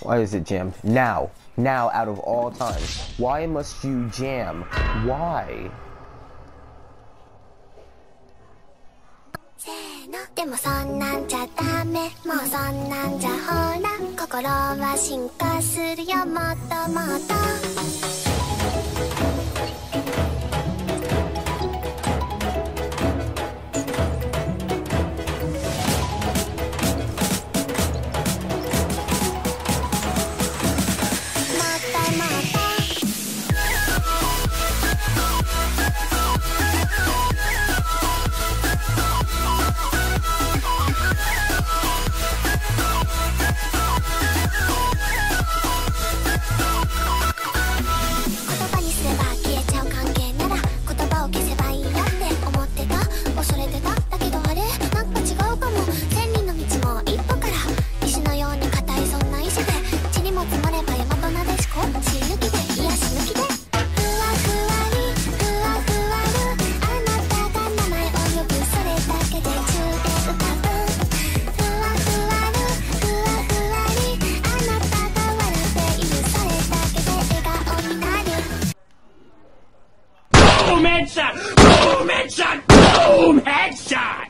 Why is it jammed? Now. Now out of all time. Why must you jam? Why? でもそんなんじゃダメもうそんなんじゃほら心は進化するよもっともっと Boom! Headshot!